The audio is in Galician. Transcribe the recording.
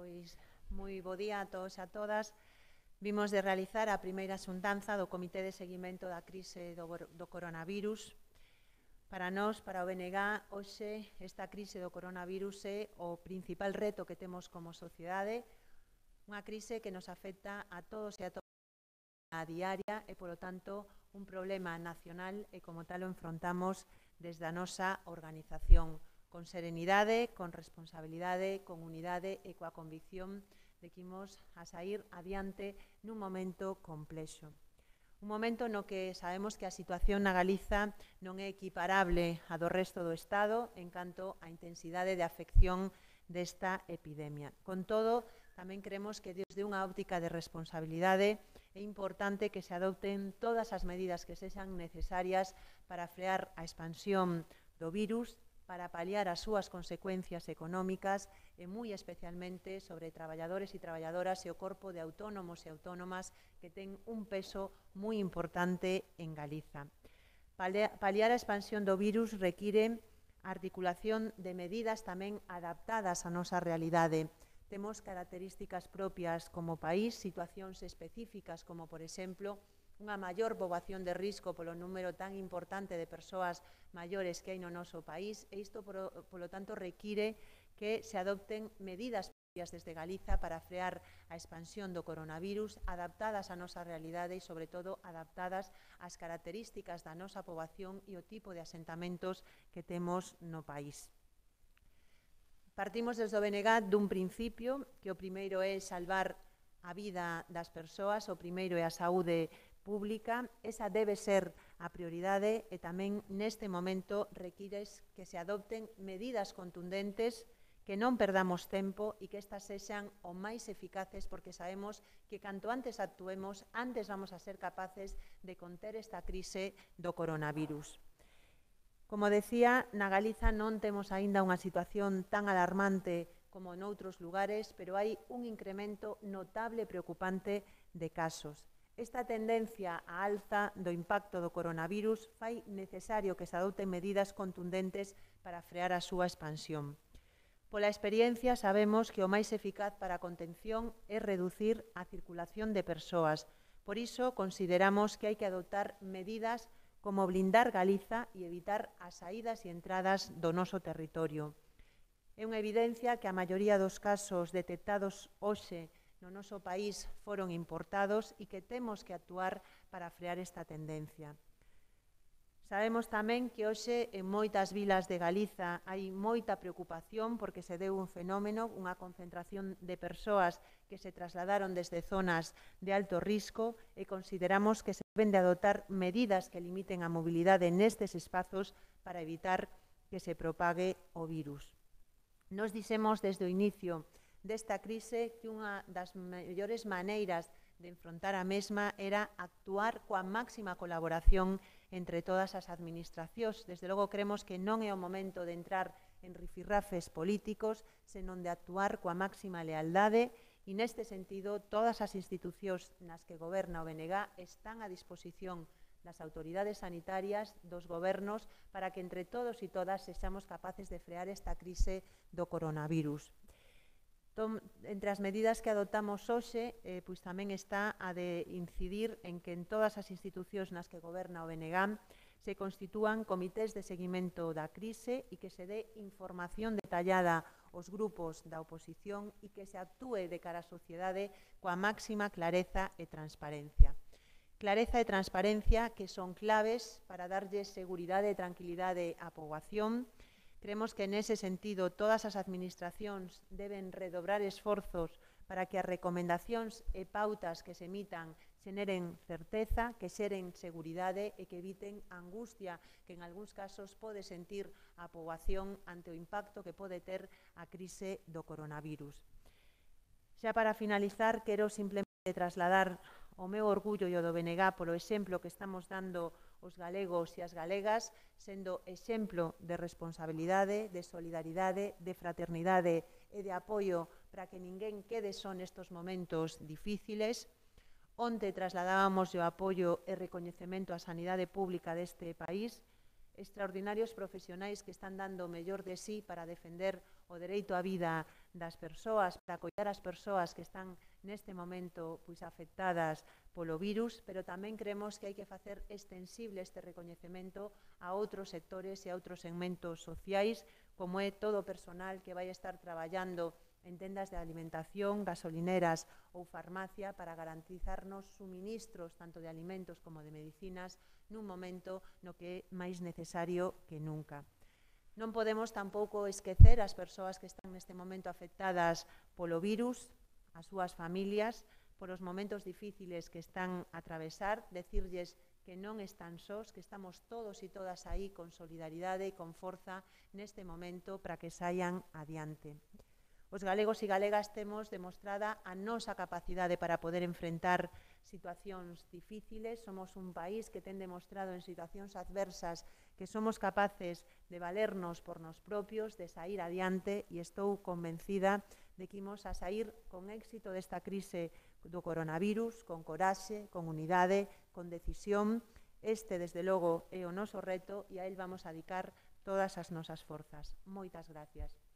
Pois moi bo día a todos e a todas. Vimos de realizar a primeira xuntanza do Comité de Seguimento da Crise do, do Coronavirus. Para nós, para o BNG, hoxe esta crise do coronavirus é o principal reto que temos como sociedade, unha crise que nos afecta a todos e a todas a diaria e, polo tanto, un problema nacional e como tal o enfrontamos desde a nosa organización con serenidade, con responsabilidade, con unidade e coa convicción de que imos a sair adiante nun momento complexo. Un momento no que sabemos que a situación na Galiza non é equiparable a do resto do Estado en canto á intensidade de afección desta epidemia. Con todo, tamén creemos que desde unha óptica de responsabilidade é importante que se adopten todas as medidas que sexan necesarias para frear a expansión do virus para paliar as súas consecuencias económicas e moi especialmente sobre traballadores e traballadoras e o corpo de autónomos e autónomas que ten un peso moi importante en Galiza. Paliar a expansión do virus require a articulación de medidas tamén adaptadas á nosa realidade. Temos características propias como país, situacións específicas como, por exemplo, unha maior poboación de risco polo número tan importante de persoas maiores que hai no noso país e isto, polo, polo tanto, require que se adopten medidas propias desde Galiza para frear a expansión do coronavirus adaptadas á nosa realidade e, sobre todo, adaptadas ás características da nosa poboación e o tipo de asentamentos que temos no país. Partimos desde o BNG dun principio, que o primeiro é salvar a vida das persoas, o primeiro é a saúde pública, esa debe ser a prioridade e tamén neste momento requires que se adopten medidas contundentes que non perdamos tempo e que estas sexan o máis eficaces porque sabemos que canto antes actuemos, antes vamos a ser capaces de conter esta crise do coronavirus. Como decía, na Galiza non temos aínda unha situación tan alarmante como en outros lugares, pero hai un incremento notable e preocupante de casos. Esta tendencia á alza do impacto do coronavirus fai necesario que se adopten medidas contundentes para frear a súa expansión. Pola experiencia sabemos que o máis eficaz para a contención é reducir a circulación de persoas. Por iso, consideramos que hai que adoptar medidas como blindar Galiza e evitar as saídas e entradas do noso territorio. É unha evidencia que a maioría dos casos detectados hoxe no noso país foron importados e que temos que actuar para frear esta tendencia. Sabemos tamén que hoxe en moitas vilas de Galiza hai moita preocupación porque se deu un fenómeno, unha concentración de persoas que se trasladaron desde zonas de alto risco e consideramos que se deben de adoptar medidas que limiten a mobilidade nestes espazos para evitar que se propague o virus. Nos dixemos desde o inicio desta crise que unha das mellores maneiras de enfrontar a mesma era actuar coa máxima colaboración entre todas as administracións. Desde logo cremos que non é o momento de entrar en rifirrafes políticos, senón de actuar coa máxima lealdade e neste sentido todas as institucións nas que goberna o BNG están a disposición das autoridades sanitarias, dos gobernos, para que entre todos e todas sexamos capaces de frear esta crise do coronavirus. Tom, entre as medidas que adoptamos hoxe, eh, pois tamén está a de incidir en que en todas as institucións nas que goberna o BNG se constitúan comités de seguimento da crise e que se dé información detallada aos grupos da oposición e que se actúe de cara á sociedade coa máxima clareza e transparencia. Clareza e transparencia que son claves para darlle seguridade e tranquilidade á poboación, Creemos que en ese sentido todas as administracións deben redobrar esforzos para que as recomendacións e pautas que se emitan xeneren certeza, que xeren seguridade e que eviten angustia que en algúns casos pode sentir a poboación ante o impacto que pode ter a crise do coronavirus. Xa para finalizar, quero simplemente trasladar o meu orgullo e o do BNG polo exemplo que estamos dando os galegos e as galegas sendo exemplo de responsabilidade, de solidaridade, de fraternidade e de apoio para que ninguén quede só nestos momentos difíciles. Onte trasladábamos o apoio e recoñecemento á sanidade pública deste país, extraordinarios profesionais que están dando o mellor de sí para defender o dereito á vida das persoas, para acollar as persoas que están neste momento pois afectadas polo virus, pero tamén creemos que hai que facer extensible este recoñecemento a outros sectores e a outros segmentos sociais, como é todo o personal que vai estar traballando en tendas de alimentación, gasolineras ou farmacia para garantizarnos suministros tanto de alimentos como de medicinas nun momento no que é máis necesario que nunca. Non podemos tampouco esquecer as persoas que están neste momento afectadas polo virus, as súas familias, por os momentos difíciles que están a atravesar, decirlles que non están sós, que estamos todos e todas aí con solidaridade e con forza neste momento para que saian adiante. Os galegos e galegas temos demostrada a nosa capacidade para poder enfrentar situacións difíciles, somos un país que ten demostrado en situacións adversas que somos capaces de valernos por nos propios, de sair adiante e estou convencida de que imos a sair con éxito desta crise do coronavirus, con coraxe, con unidade, con decisión. Este, desde logo, é o noso reto e a él vamos a dedicar todas as nosas forzas. Moitas gracias.